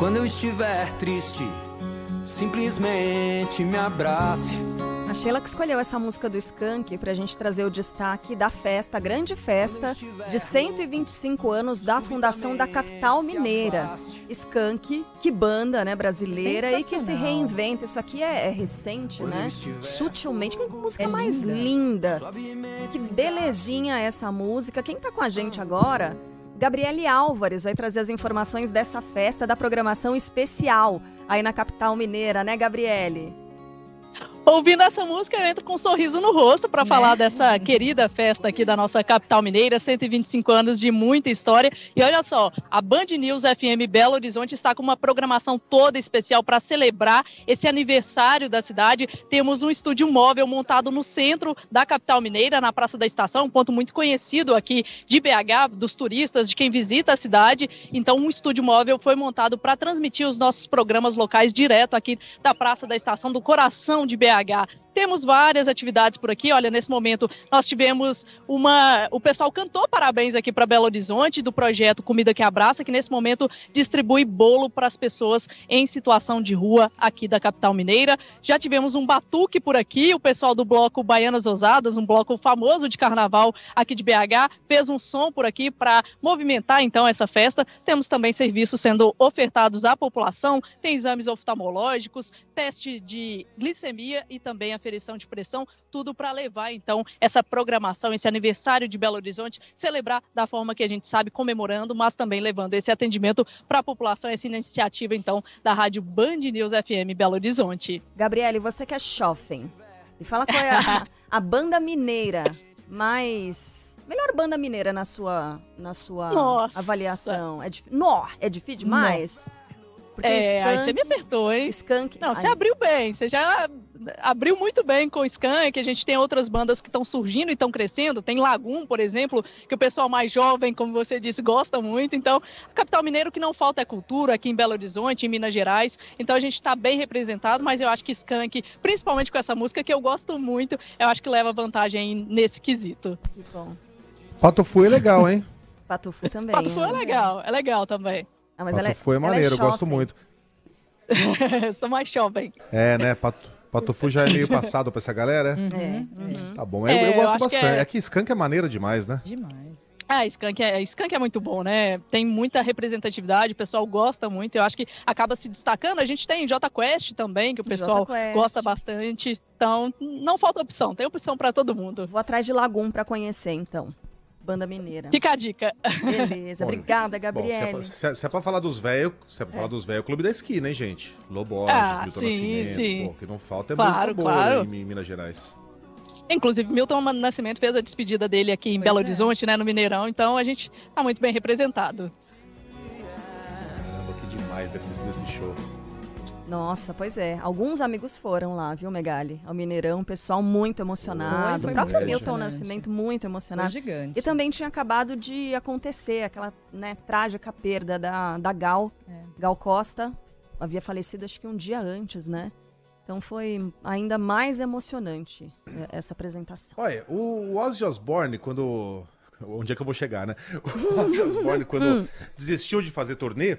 Quando eu estiver triste, simplesmente me abrace. A Sheila que escolheu essa música do Skank pra gente trazer o destaque da festa, a grande festa de 125 anos da fundação da capital mineira. Skank, que banda, né, brasileira e que se reinventa. Isso aqui é, é recente, né? Sutilmente, que música É mais linda. Que belezinha essa música. Quem tá com a gente agora? Gabriele Álvares vai trazer as informações dessa festa, da programação especial aí na capital mineira, né, Gabriele? Ouvindo essa música, eu entro com um sorriso no rosto para falar dessa querida festa aqui da nossa capital mineira, 125 anos de muita história. E olha só, a Band News FM Belo Horizonte está com uma programação toda especial para celebrar esse aniversário da cidade. Temos um estúdio móvel montado no centro da capital mineira, na Praça da Estação, um ponto muito conhecido aqui de BH, dos turistas, de quem visita a cidade. Então, um estúdio móvel foi montado para transmitir os nossos programas locais direto aqui da Praça da Estação, do coração de BH. Gaga. Temos várias atividades por aqui. Olha, nesse momento nós tivemos uma. O pessoal cantou parabéns aqui para Belo Horizonte do projeto Comida que Abraça, que nesse momento distribui bolo para as pessoas em situação de rua aqui da capital mineira. Já tivemos um batuque por aqui. O pessoal do bloco Baianas Ousadas, um bloco famoso de carnaval aqui de BH, fez um som por aqui para movimentar então essa festa. Temos também serviços sendo ofertados à população. Tem exames oftalmológicos, teste de glicemia e também aferição de pressão, tudo para levar então essa programação, esse aniversário de Belo Horizonte, celebrar da forma que a gente sabe, comemorando, mas também levando esse atendimento para a população, essa iniciativa então da Rádio Band News FM Belo Horizonte. Gabriele, você que é shopping. Me fala qual é a, a banda mineira mais. Melhor banda mineira na sua, na sua Nossa. avaliação. É, dif... Nó, é difícil demais? Porque É, aí você me apertou, hein? Skank. Não, você abriu bem, você já abriu muito bem com o Skank, a gente tem outras bandas que estão surgindo e estão crescendo, tem Lagoon, por exemplo, que o pessoal mais jovem, como você disse, gosta muito, então a capital mineira o que não falta é cultura aqui em Belo Horizonte, em Minas Gerais, então a gente está bem representado, mas eu acho que Skank, principalmente com essa música que eu gosto muito, eu acho que leva vantagem nesse quesito. que bom. Patofu é legal, hein? Patufu também. Pato Fu é legal, é legal também. Ah, mas ela é, Patofu é ela maneiro, eu gosto muito. Sou mais jovem. É, né? Pato, Patofu já é meio passado pra essa galera. É. Uhum. Tá bom, eu, É, eu eu gosto que bastante. é- É... que Skank é maneiro demais, né? Demais. Ah, Skank é, Skank é muito bom, né? Tem muita representatividade, o pessoal gosta muito. Eu acho que acaba se destacando. A gente tem J Quest também, que o pessoal gosta bastante. Então, não falta opção, tem opção para todo mundo. Vou atrás de Lagoon pra conhecer, então. Banda mineira. Fica a dica. Beleza. Obrigada, Bom, Gabriele. se é, pra, se é- se é pra falar dos velhos, se é pra falar dos velhos, Clube da Esquina, hein, gente? Loborges, Ah, Milton sim, Nascimento. sim. Pô, o que não falta é Claro, música boa claro. em, em Minas Gerais. Inclusive, Milton Nascimento fez a despedida dele aqui em Pois Belo é. Horizonte, né, no Mineirão. Então, a gente tá muito bem representado. Caramba, que demais deve ter sido esse show. Nossa, pois é. Alguns amigos foram lá, viu, Megali? Ao Mineirão, pessoal muito emocionado. Foi o próprio muito Milton. Nascimento muito Foi emocionado. gigante. E também tinha acabado de acontecer aquela né, trágica perda da, da Gal, É. Gal Costa. Havia falecido acho que um dia antes, né? Então foi ainda mais emocionante eh, essa apresentação. Olha, o Ozzy Osbourne, quando. Onde é que eu vou chegar, né? O Ozzy Osbourne, quando desistiu de fazer turnê,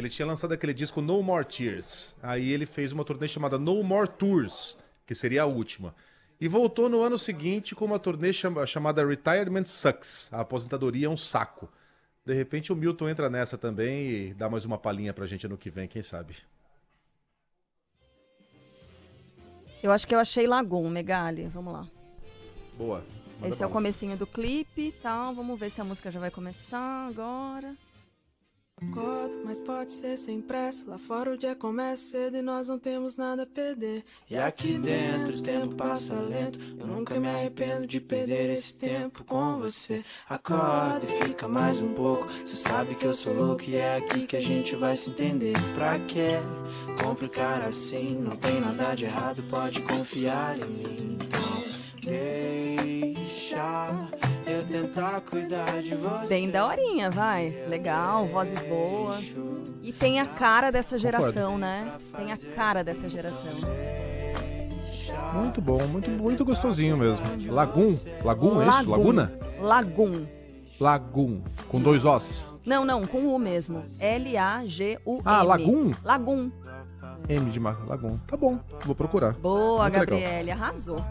ele tinha lançado aquele disco No More Tears. Aí ele fez uma turnê chamada No More Tours, que seria a última. E voltou no ano seguinte com uma turnê chama- chamada Retirement Sucks. A aposentadoria é um saco. De repente o Milton entra nessa também e dá mais uma palhinha pra gente ano que vem, quem sabe. Eu acho que eu achei Lagoon, Megali. Vamos lá. Boa. Esse é o comecinho do clipe e tal. Vamos ver se a música já vai começar agora. Acordo, mas pode ser sem pressa. Lá fora o dia começa cedo e nós não temos nada a perder. E aqui dentro o tempo passa lento. Eu nunca me arrependo de perder esse tempo com você. Acorda e fica mais um pouco. Você sabe que eu sou louco e é aqui que a gente vai se entender. Pra quê complicar assim? Não tem nada de errado, pode confiar em mim. Então, deixa tentar cuidar de você. Bem daorinha, vai. Legal, vozes boas. E tem a cara dessa geração, né? Tem a cara dessa geração. Muito bom, muito, muito gostosinho mesmo. Lagoon. Lagoon, é isso? Laguna? Lagoon. Lagum, com dois Os. Não, não, com U mesmo. L-A-G-U-M. Ah, Lagum? Lagum. M de marca, Lagum. Tá bom, vou procurar. Boa, Muito legal. Gabriele, arrasou.